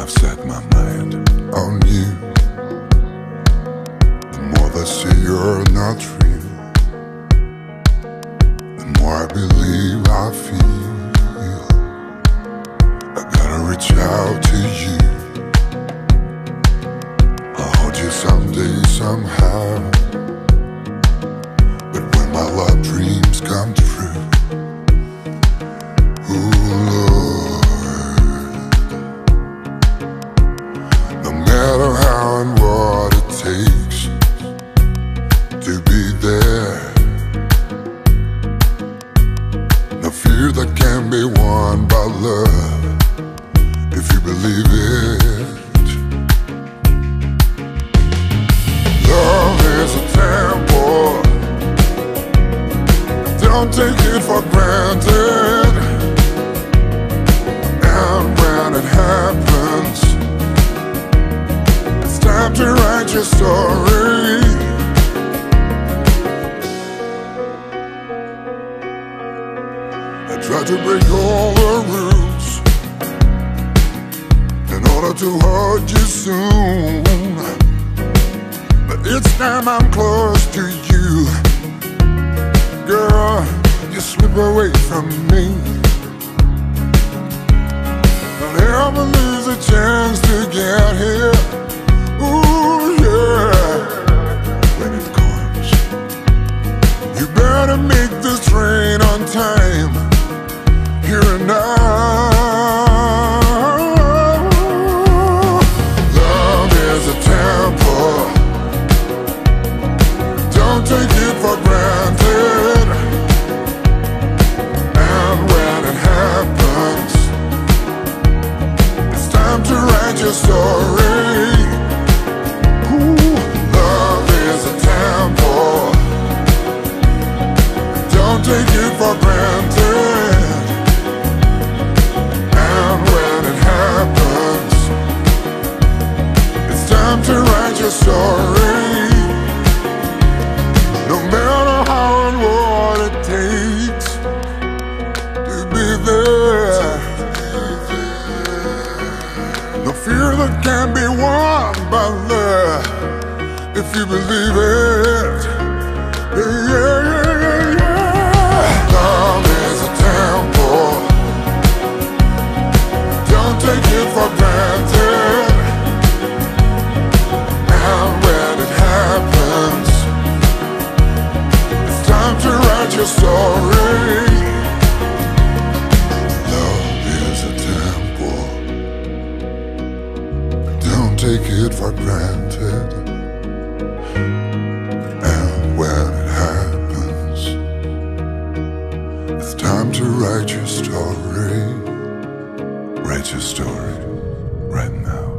I've set my mind on you. The more I see you're not real The more I believe I feel. I gotta reach out to you. I'll hold you someday somehow. But when my love dreams come true to be there. No fear that can be won by love if you believe it. Love is a temple. Don't take it for granted. And when it happens, it's time to write your story. I tried to break all the rules in order to hold you soon. But each time I'm close to you, girl, you slip away from me. I'll never lose a chance to get here. Ooh, yeah. When it comes, you better make this train on time. Time to write your story. No matter how and what it takes to be there. No fear that can be won by love if you believe it. It for granted. And when it happens, it's time to write your story. Write your story right now.